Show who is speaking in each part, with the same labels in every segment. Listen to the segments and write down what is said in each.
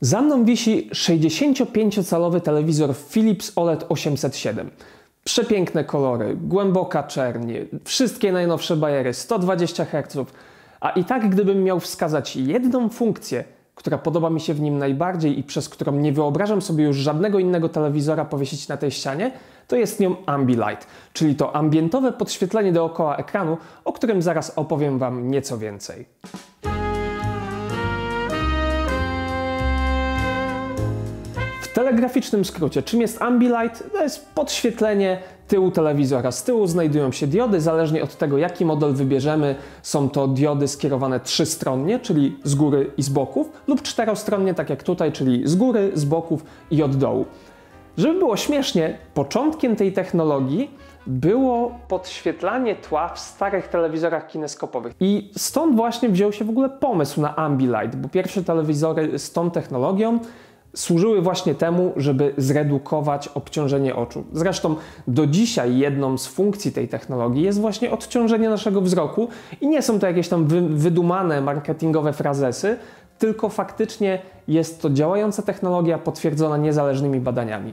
Speaker 1: Za mną wisi 65-calowy telewizor Philips OLED 807. Przepiękne kolory, głęboka czerń, wszystkie najnowsze bajery, 120 Hz. A i tak gdybym miał wskazać jedną funkcję, która podoba mi się w nim najbardziej i przez którą nie wyobrażam sobie już żadnego innego telewizora powiesić na tej ścianie, to jest nią Ambilight, czyli to ambientowe podświetlenie dookoła ekranu, o którym zaraz opowiem Wam nieco więcej. W telegraficznym skrócie, czym jest Ambilight? To jest podświetlenie tyłu telewizora. Z tyłu znajdują się diody, zależnie od tego, jaki model wybierzemy. Są to diody skierowane trzystronnie, czyli z góry i z boków, lub czterostronnie, tak jak tutaj, czyli z góry, z boków i od dołu. Żeby było śmiesznie, początkiem tej technologii było podświetlanie tła w starych telewizorach kineskopowych. I stąd właśnie wziął się w ogóle pomysł na Ambilight, bo pierwsze telewizory z tą technologią służyły właśnie temu, żeby zredukować obciążenie oczu. Zresztą do dzisiaj jedną z funkcji tej technologii jest właśnie odciążenie naszego wzroku i nie są to jakieś tam wy wydumane marketingowe frazesy, tylko faktycznie jest to działająca technologia potwierdzona niezależnymi badaniami.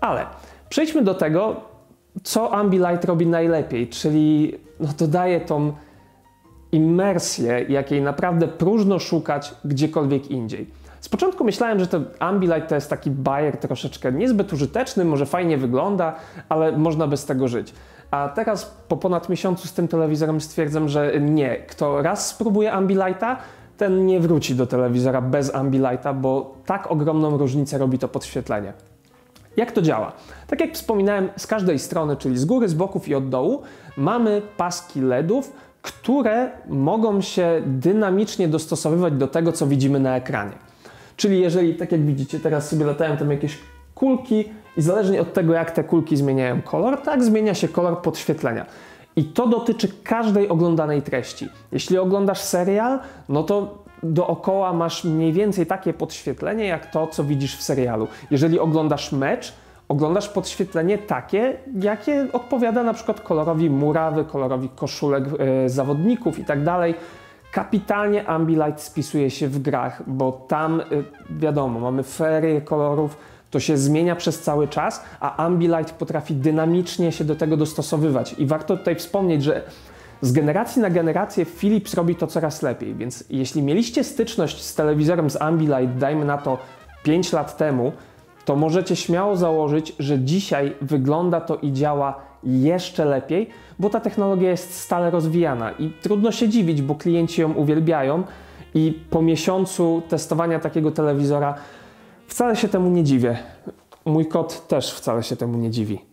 Speaker 1: Ale przejdźmy do tego, co Ambilight robi najlepiej, czyli no, dodaje tą imersję, jakiej naprawdę próżno szukać gdziekolwiek indziej. Z początku myślałem, że to Ambilight to jest taki bajer troszeczkę niezbyt użyteczny, może fajnie wygląda, ale można bez tego żyć. A teraz po ponad miesiącu z tym telewizorem stwierdzam, że nie. Kto raz spróbuje Ambilighta, ten nie wróci do telewizora bez Ambilighta, bo tak ogromną różnicę robi to podświetlenie. Jak to działa? Tak jak wspominałem, z każdej strony, czyli z góry, z boków i od dołu, mamy paski LEDów, które mogą się dynamicznie dostosowywać do tego, co widzimy na ekranie. Czyli jeżeli, tak jak widzicie, teraz sobie latają tam jakieś kulki i zależnie od tego, jak te kulki zmieniają kolor, tak zmienia się kolor podświetlenia. I to dotyczy każdej oglądanej treści. Jeśli oglądasz serial, no to dookoła masz mniej więcej takie podświetlenie, jak to, co widzisz w serialu. Jeżeli oglądasz mecz, oglądasz podświetlenie takie, jakie odpowiada na przykład kolorowi murawy, kolorowi koszulek yy, zawodników i tak. Kapitalnie Ambilight spisuje się w grach, bo tam y, wiadomo, mamy ferie kolorów, to się zmienia przez cały czas, a Ambilight potrafi dynamicznie się do tego dostosowywać. I warto tutaj wspomnieć, że z generacji na generację Philips robi to coraz lepiej, więc jeśli mieliście styczność z telewizorem z Ambilight, dajmy na to 5 lat temu, to możecie śmiało założyć, że dzisiaj wygląda to i działa jeszcze lepiej, bo ta technologia jest stale rozwijana i trudno się dziwić, bo klienci ją uwielbiają i po miesiącu testowania takiego telewizora wcale się temu nie dziwię. Mój kot też wcale się temu nie dziwi.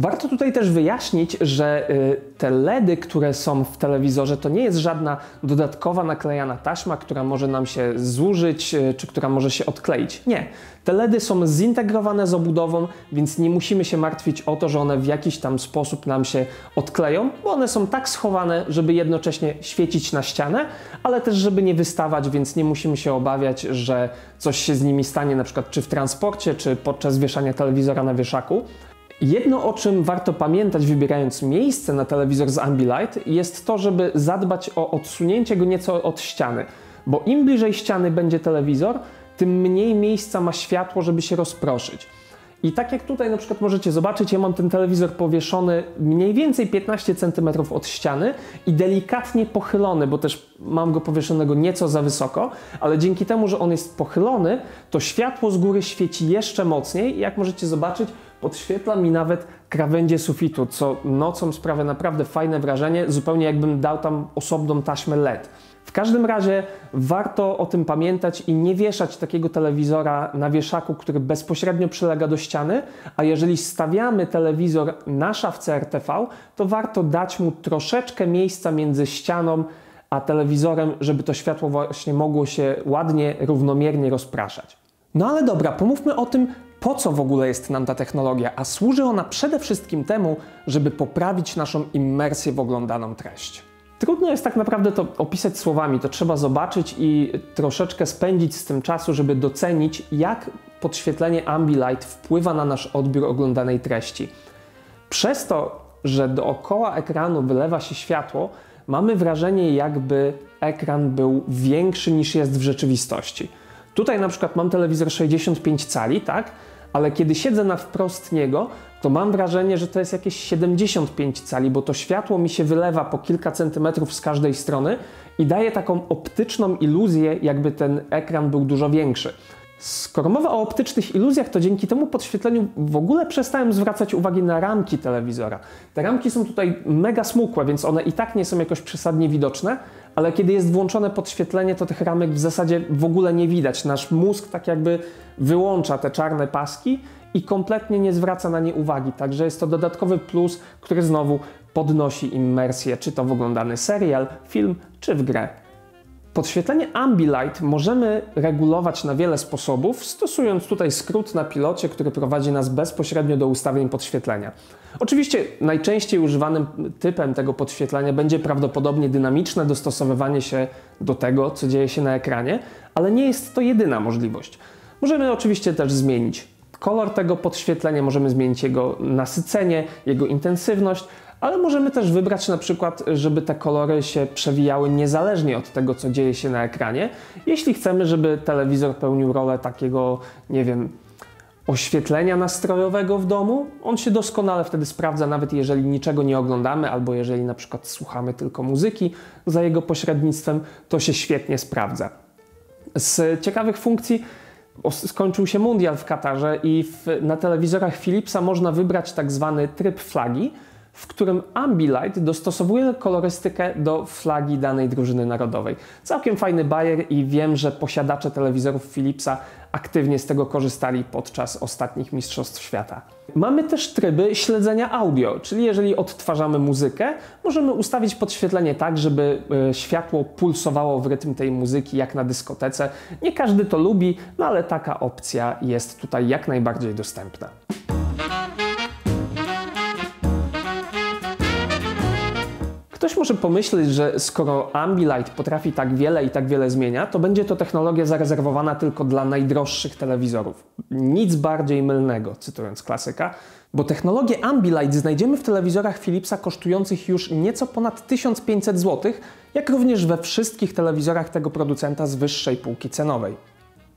Speaker 1: Warto tutaj też wyjaśnić, że y, te LEDy, które są w telewizorze, to nie jest żadna dodatkowa naklejana taśma, która może nam się zużyć, y, czy która może się odkleić. Nie. Te LEDy są zintegrowane z obudową, więc nie musimy się martwić o to, że one w jakiś tam sposób nam się odkleją, bo one są tak schowane, żeby jednocześnie świecić na ścianę, ale też żeby nie wystawać, więc nie musimy się obawiać, że coś się z nimi stanie, na przykład czy w transporcie, czy podczas wieszania telewizora na wieszaku. Jedno, o czym warto pamiętać, wybierając miejsce na telewizor z Ambilight, jest to, żeby zadbać o odsunięcie go nieco od ściany, bo im bliżej ściany będzie telewizor, tym mniej miejsca ma światło, żeby się rozproszyć. I tak jak tutaj na przykład możecie zobaczyć, ja mam ten telewizor powieszony mniej więcej 15 cm od ściany i delikatnie pochylony, bo też mam go powieszonego nieco za wysoko, ale dzięki temu, że on jest pochylony, to światło z góry świeci jeszcze mocniej i jak możecie zobaczyć, podświetla mi nawet krawędzie sufitu, co nocą sprawia naprawdę fajne wrażenie, zupełnie jakbym dał tam osobną taśmę LED. W każdym razie warto o tym pamiętać i nie wieszać takiego telewizora na wieszaku, który bezpośrednio przylega do ściany, a jeżeli stawiamy telewizor na szafce RTV, to warto dać mu troszeczkę miejsca między ścianą a telewizorem, żeby to światło właśnie mogło się ładnie, równomiernie rozpraszać. No ale dobra, pomówmy o tym, po co w ogóle jest nam ta technologia, a służy ona przede wszystkim temu, żeby poprawić naszą immersję w oglądaną treść. Trudno jest tak naprawdę to opisać słowami, to trzeba zobaczyć i troszeczkę spędzić z tym czasu, żeby docenić, jak podświetlenie Ambilight wpływa na nasz odbiór oglądanej treści. Przez to, że dookoła ekranu wylewa się światło, mamy wrażenie, jakby ekran był większy niż jest w rzeczywistości. Tutaj na przykład mam telewizor 65 cali, tak? Ale kiedy siedzę na wprost niego, to mam wrażenie, że to jest jakieś 75 cali, bo to światło mi się wylewa po kilka centymetrów z każdej strony i daje taką optyczną iluzję, jakby ten ekran był dużo większy. Skoro mowa o optycznych iluzjach, to dzięki temu podświetleniu w ogóle przestałem zwracać uwagi na ramki telewizora. Te ramki są tutaj mega smukłe, więc one i tak nie są jakoś przesadnie widoczne, ale kiedy jest włączone podświetlenie, to tych ramek w zasadzie w ogóle nie widać. Nasz mózg tak jakby wyłącza te czarne paski i kompletnie nie zwraca na nie uwagi. Także jest to dodatkowy plus, który znowu podnosi immersję, czy to w oglądany serial, film, czy w grę. Podświetlenie Ambilight możemy regulować na wiele sposobów, stosując tutaj skrót na pilocie, który prowadzi nas bezpośrednio do ustawień podświetlenia. Oczywiście najczęściej używanym typem tego podświetlenia będzie prawdopodobnie dynamiczne dostosowywanie się do tego, co dzieje się na ekranie, ale nie jest to jedyna możliwość. Możemy oczywiście też zmienić kolor tego podświetlenia, możemy zmienić jego nasycenie, jego intensywność, ale możemy też wybrać na przykład, żeby te kolory się przewijały niezależnie od tego, co dzieje się na ekranie. Jeśli chcemy, żeby telewizor pełnił rolę takiego, nie wiem, oświetlenia nastrojowego w domu, on się doskonale wtedy sprawdza, nawet jeżeli niczego nie oglądamy, albo jeżeli na przykład słuchamy tylko muzyki za jego pośrednictwem, to się świetnie sprawdza. Z ciekawych funkcji skończył się mundial w Katarze i w, na telewizorach Philipsa można wybrać tak zwany tryb flagi, w którym Ambilight dostosowuje kolorystykę do flagi danej drużyny narodowej. Całkiem fajny bajer i wiem, że posiadacze telewizorów Philipsa aktywnie z tego korzystali podczas ostatnich Mistrzostw Świata. Mamy też tryby śledzenia audio, czyli jeżeli odtwarzamy muzykę, możemy ustawić podświetlenie tak, żeby e, światło pulsowało w rytm tej muzyki, jak na dyskotece. Nie każdy to lubi, no ale taka opcja jest tutaj jak najbardziej dostępna. Ktoś może pomyśleć, że skoro Ambilight potrafi tak wiele i tak wiele zmienia, to będzie to technologia zarezerwowana tylko dla najdroższych telewizorów. Nic bardziej mylnego, cytując klasyka, bo technologię Ambilight znajdziemy w telewizorach Philipsa kosztujących już nieco ponad 1500 zł, jak również we wszystkich telewizorach tego producenta z wyższej półki cenowej.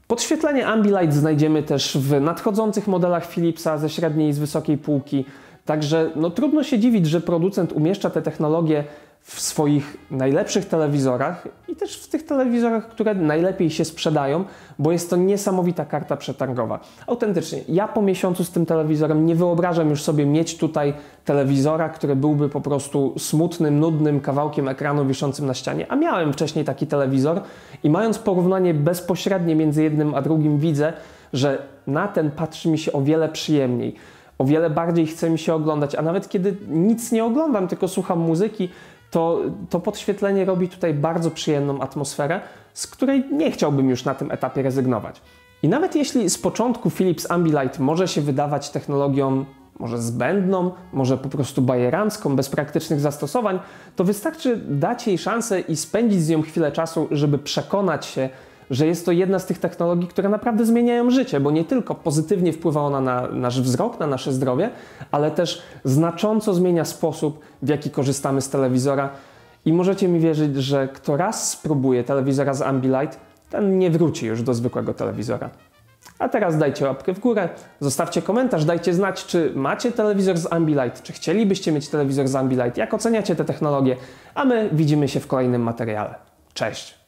Speaker 1: Podświetlenie Ambilight znajdziemy też w nadchodzących modelach Philipsa ze średniej i z wysokiej półki, Także no, trudno się dziwić, że producent umieszcza te technologie w swoich najlepszych telewizorach i też w tych telewizorach, które najlepiej się sprzedają, bo jest to niesamowita karta przetargowa. Autentycznie, ja po miesiącu z tym telewizorem nie wyobrażam już sobie mieć tutaj telewizora, który byłby po prostu smutnym, nudnym kawałkiem ekranu wiszącym na ścianie, a miałem wcześniej taki telewizor i mając porównanie bezpośrednie między jednym a drugim widzę, że na ten patrzy mi się o wiele przyjemniej o wiele bardziej chce mi się oglądać, a nawet kiedy nic nie oglądam, tylko słucham muzyki, to, to podświetlenie robi tutaj bardzo przyjemną atmosferę, z której nie chciałbym już na tym etapie rezygnować. I nawet jeśli z początku Philips Ambilight może się wydawać technologią może zbędną, może po prostu bajerancką, bez praktycznych zastosowań, to wystarczy dać jej szansę i spędzić z nią chwilę czasu, żeby przekonać się, że jest to jedna z tych technologii, które naprawdę zmieniają życie, bo nie tylko pozytywnie wpływa ona na nasz wzrok, na nasze zdrowie, ale też znacząco zmienia sposób, w jaki korzystamy z telewizora. I możecie mi wierzyć, że kto raz spróbuje telewizora z Ambilight, ten nie wróci już do zwykłego telewizora. A teraz dajcie łapkę w górę, zostawcie komentarz, dajcie znać, czy macie telewizor z Ambilight, czy chcielibyście mieć telewizor z Ambilight, jak oceniacie te technologie, a my widzimy się w kolejnym materiale. Cześć!